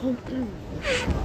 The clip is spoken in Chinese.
本！